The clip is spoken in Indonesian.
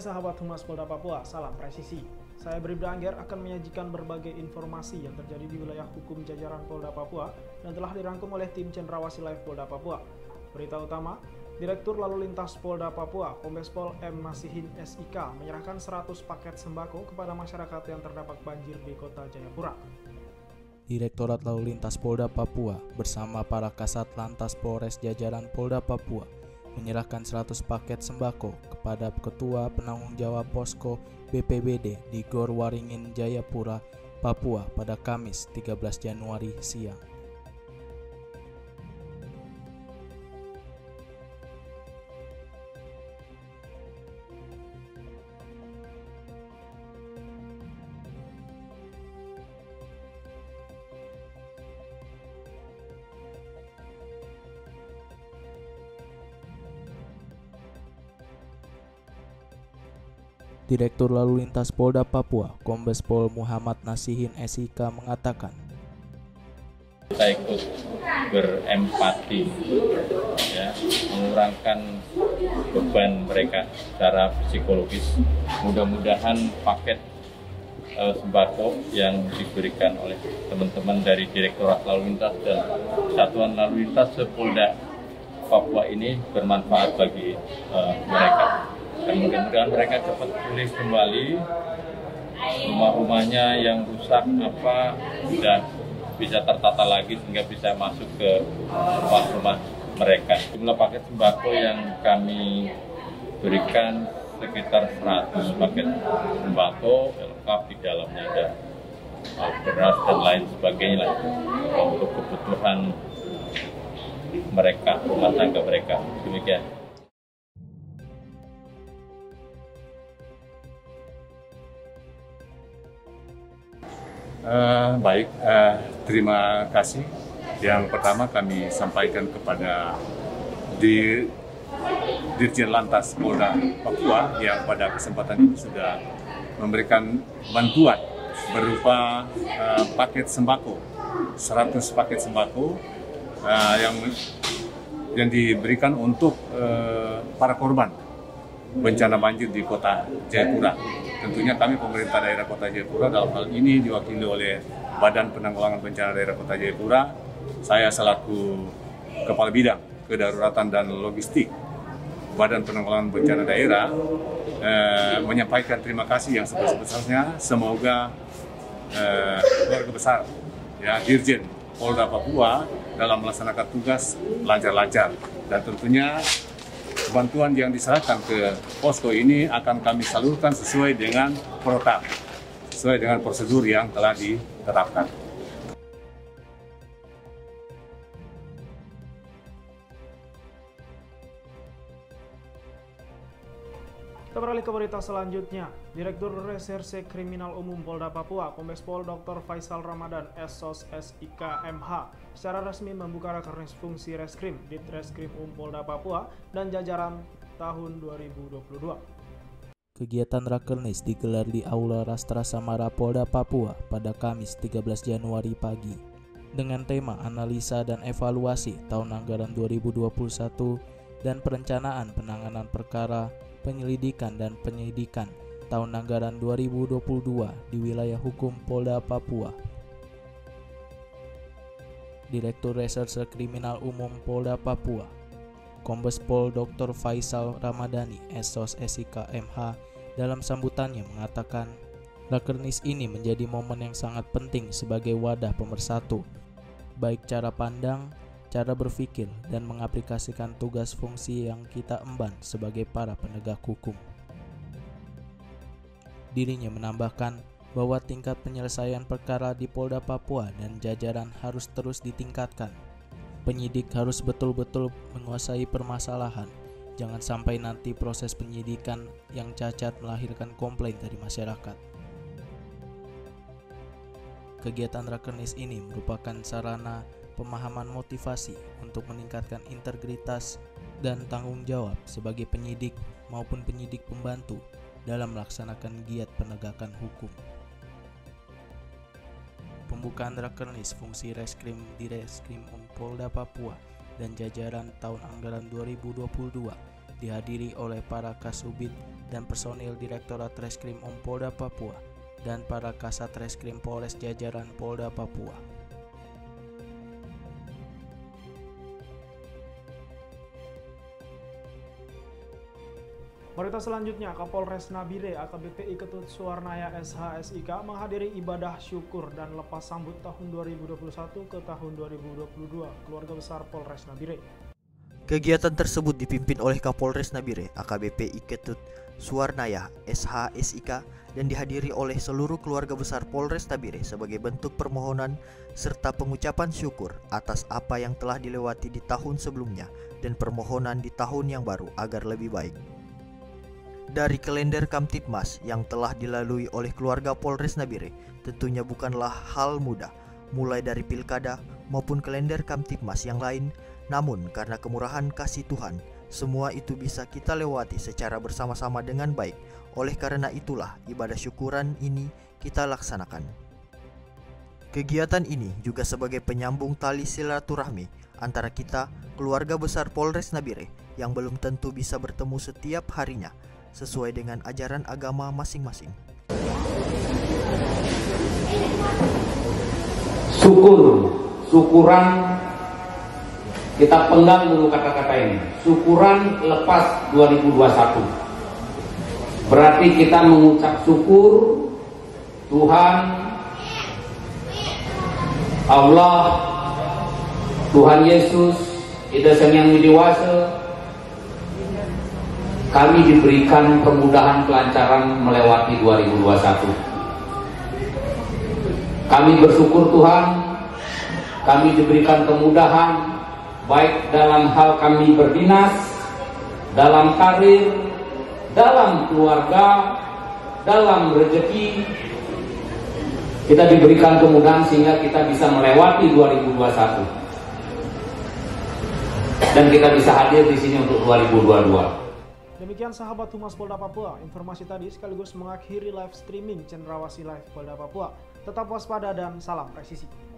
Sahabat Humas Polda Papua, salam presisi. Saya Bribda Angger akan menyajikan berbagai informasi yang terjadi di wilayah hukum jajaran Polda Papua dan telah dirangkum oleh tim Cendrawasih Live Polda Papua. Berita utama, Direktur Lalu Lintas Polda Papua, Kombes Pol M. Nasihin SIK, menyerahkan 100 paket sembako kepada masyarakat yang terdampak banjir di kota Jayapura. Direktorat Lalu Lintas Polda Papua bersama para Kasat Lantas Polres jajaran Polda Papua menyerahkan 100 paket sembako kepada Ketua Penanggung Jawab Posko BPBD di Gor Waringin Jayapura, Papua pada Kamis 13 Januari siang. Direktur Lalu Lintas Polda Papua, Kombes Pol Muhammad Nasihin SIK mengatakan, kita ikut berempati ya mengurangkan beban mereka secara psikologis. Mudah-mudahan paket uh, sembako yang diberikan oleh teman-teman dari Direktorat Lalu Lintas dan Satuan Lalu Lintas Sepolda Papua ini bermanfaat bagi uh, mereka mudah-mudahan mereka cepat pulih kembali rumah-rumahnya yang rusak apa sudah bisa tertata lagi sehingga bisa masuk ke rumah-rumah mereka. Jumlah paket sembako yang kami berikan sekitar 100 paket sembako lengkap di dalamnya ada beras dan lain sebagainya lah untuk kebutuhan mereka, rumah tangga mereka. Demikian. Uh, baik, uh, terima kasih. Yang pertama kami sampaikan kepada di Dirjen Lantas Polda Papua yang pada kesempatan ini sudah memberikan bantuan berupa uh, paket sembako, 100 paket sembako uh, yang yang diberikan untuk uh, para korban bencana banjir di kota Jayapura. Tentunya kami pemerintah daerah kota Jayapura dalam hal ini diwakili oleh Badan Penanggulangan Bencana Daerah Kota Jayapura. Saya selaku Kepala Bidang Kedaruratan dan Logistik Badan Penanggulangan Bencana Daerah eh, menyampaikan terima kasih yang sebesar-besarnya. Semoga eh, keluarga besar ya Dirjen Polda Papua dalam melaksanakan tugas lancar-lancar dan tentunya bantuan yang diserahkan ke posko ini akan kami salurkan sesuai dengan protap, sesuai dengan prosedur yang telah ditetapkan. Kita beralih ke berita selanjutnya. Direktur Reserse Kriminal Umum Polda Papua, Kombes Pol Dr. Faisal Ramadan, SOS SIK MH, secara resmi membuka rakernas fungsi Reskrim di Reskrim Umum Polda Papua dan jajaran tahun 2022. Kegiatan Rakernis digelar di Aula Rastra Samara Polda Papua pada Kamis 13 Januari pagi dengan tema analisa dan evaluasi tahun anggaran 2021 dan perencanaan penanganan perkara penyelidikan dan penyidikan tahun anggaran 2022 di wilayah hukum Polda Papua. Direktur Reserse Kriminal Umum Polda Papua, Kombes Pol Dr. Faisal Ramadhani, SOS SIK MH, dalam sambutannya mengatakan, Rakernis ini menjadi momen yang sangat penting sebagai wadah pemersatu, baik cara pandang, cara berpikir, dan mengaplikasikan tugas fungsi yang kita emban sebagai para penegak hukum. Dirinya menambahkan bahwa tingkat penyelesaian perkara di Polda Papua dan jajaran harus terus ditingkatkan. Penyidik harus betul-betul menguasai permasalahan. Jangan sampai nanti proses penyidikan yang cacat melahirkan komplain dari masyarakat. Kegiatan Rakernis ini merupakan sarana pemahaman motivasi untuk meningkatkan integritas dan tanggung jawab sebagai penyidik maupun penyidik pembantu dalam melaksanakan giat penegakan hukum. Pembukaan Rakernis fungsi Reskrim di Reskrim Polda Papua dan jajaran tahun anggaran 2022 dihadiri oleh para Kasubit dan personil Direktorat Reskrim Um Polda Papua dan para Kasat Reskrim Polres jajaran Polda Papua. Berita selanjutnya, Kapolres Nabire AKBP Ketut Suwarnaya SHSIK menghadiri ibadah syukur dan lepas sambut tahun 2021 ke tahun 2022 keluarga besar Polres Nabire. Kegiatan tersebut dipimpin oleh Kapolres Nabire AKBP Iketut Suwarnaya SHSIK dan dihadiri oleh seluruh keluarga besar Polres Nabire sebagai bentuk permohonan serta pengucapan syukur atas apa yang telah dilewati di tahun sebelumnya dan permohonan di tahun yang baru agar lebih baik dari kalender Kamtipmas yang telah dilalui oleh keluarga Polres Nabire tentunya bukanlah hal mudah mulai dari pilkada maupun kalender Kamtipmas yang lain. Namun karena kemurahan kasih Tuhan semua itu bisa kita lewati secara bersama-sama dengan baik. Oleh karena itulah ibadah syukuran ini kita laksanakan. Kegiatan ini juga sebagai penyambung tali silaturahmi antara kita, keluarga besar Polres Nabire, yang belum tentu bisa bertemu setiap harinya, sesuai dengan ajaran agama masing-masing. Syukur, syukuran kita penggang dulu kata-kata ini. Syukuran lepas 2021. Berarti kita mengucap syukur Tuhan Allah Tuhan Yesus Sang Yang Widiwasa kami diberikan kemudahan kelancaran melewati 2021 kami bersyukur Tuhan kami diberikan kemudahan baik dalam hal kami berdinas dalam karir dalam keluarga dalam rezeki. Kita diberikan kemudahan sehingga kita bisa melewati 2021 dan kita bisa hadir di sini untuk 2022. Demikian sahabat Humas Polda Papua, informasi tadi sekaligus mengakhiri live streaming Cendrawasi Live Polda Papua. Tetap waspada dan salam presisi.